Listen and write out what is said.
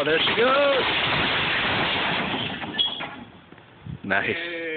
Oh, there she goes. Nice.